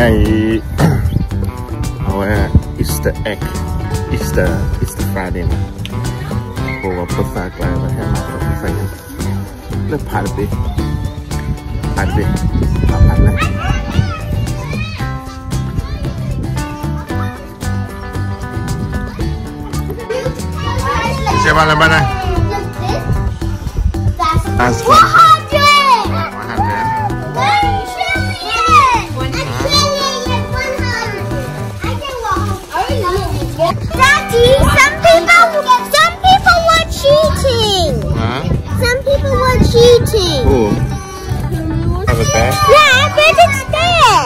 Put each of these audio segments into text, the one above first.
Yay! Our Easter egg, Easter, Easter Friday. Over perfect line and have a perfect. The party, party, party. Se va la hermana. See, some people, some people were cheating. Huh? Some people were cheating. Who? Have it back? Yeah, but it's there.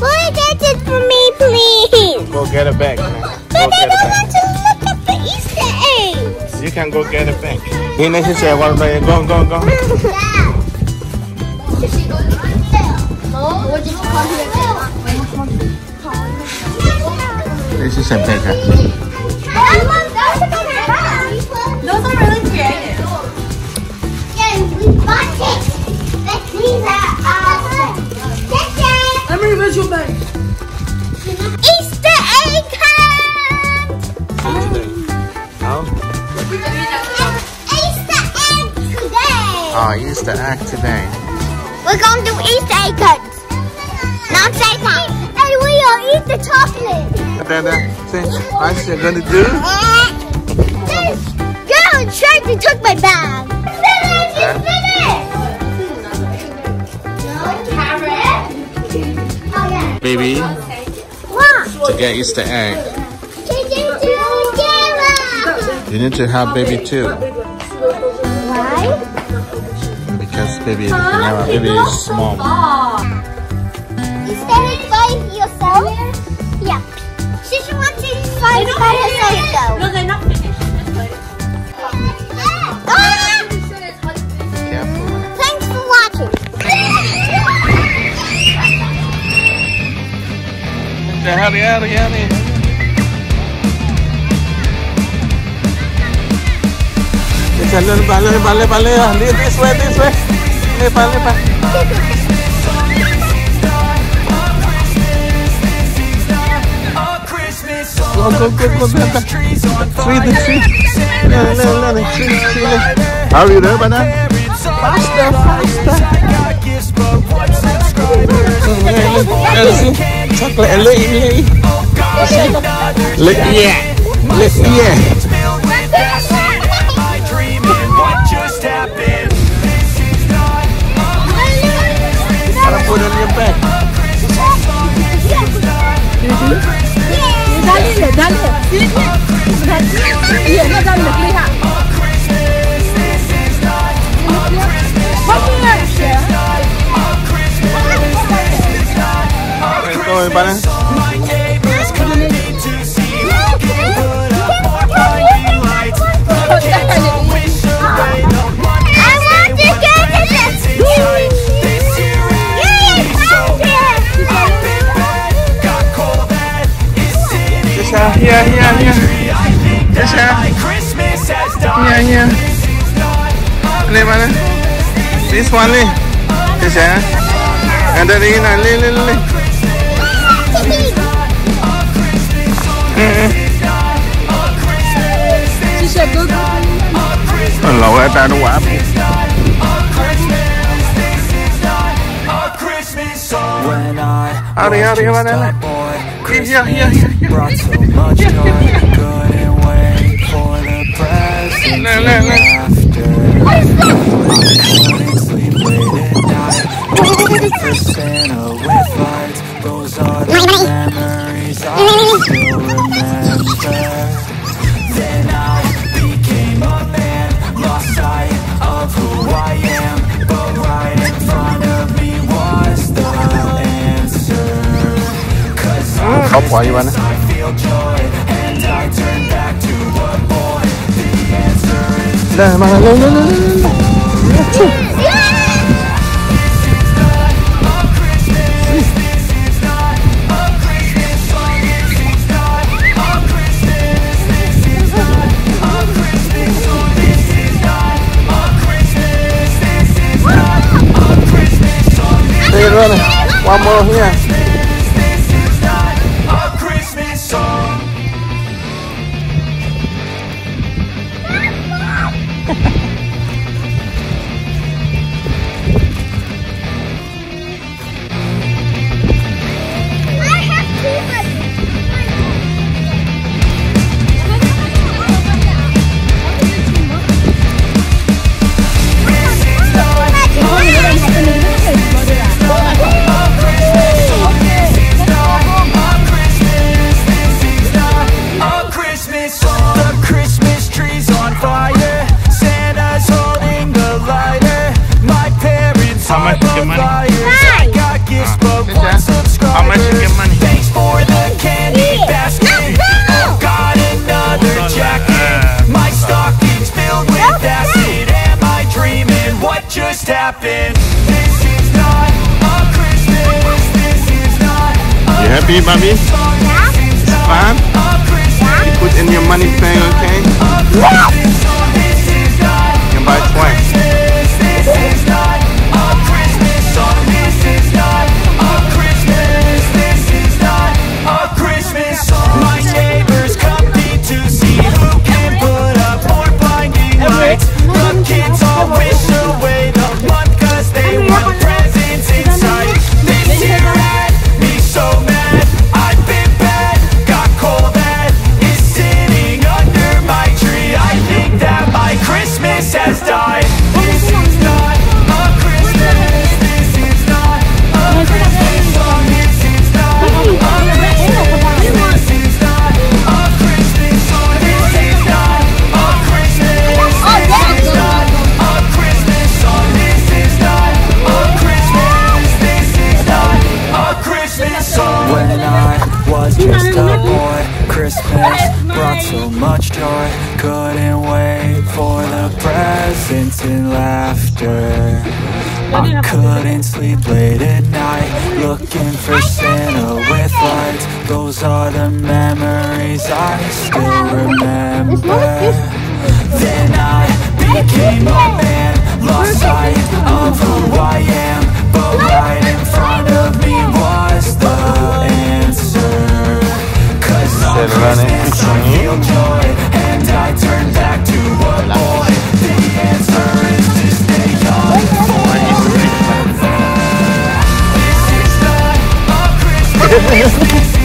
Will you get it for me, please? Go get it back. Man. But go I don't want to look at the Easter eggs. You can go get it back. You need to say, what about you? Go, go, go. Dad. No a bag อะ Those are really creative. Yeah, we bought it. These are awesome. Let me reverse your bag. Easter egg hunt! How Easter egg today! oh Easter egg today We're going to do Easter egg hunt. Not say that. Will eat the chocolate. Dada say what you gonna do This girl tried to took my bag. Finish! You finish! Oh yeah. baby What? to get Easter egg you need to have baby too Why? because baby yeah, baby is small She should want to find by herself. No, they're not finished. Careful Thanks for watching. Okay, hurry, hurry, hurry. Jalan, balik, balik, balik. This way, this way. Lepas, lepas. Go, go, go, go, go, go. Tree, the tree. No, no, no, no, tree, tree. Hurry there, mana? Faster, faster. Chocolate, look, look. Look, yeah. Look, yeah. This. Yay, Just here, here, here. Just here. Here, here. Ni mana? This one ni. Just here. And then in a little, little. Lâu rồi ta nó quả. When I Hurry, hurry, was hurry, just a hurry. boy, Here, here, here, here. brought so much joy. Couldn't wait for the presents No, no, no. after. Couldn't sleep late at night. Waiting for Santa with lights. Those are the memories Why are you running? I feel joy, and I turn back to the boy. Is One more here. This is not a Christmas This is not You happy, mommy? Yeah. It's fine? Yeah. You put in your money thing, okay? Yeah. I couldn't sleep late at night Looking for Santa with lights. Those are the memories I still remember. Then I became a man Lost sight of who I am But right in front of me was the answer. Cause on Christmas I feel joy What is this?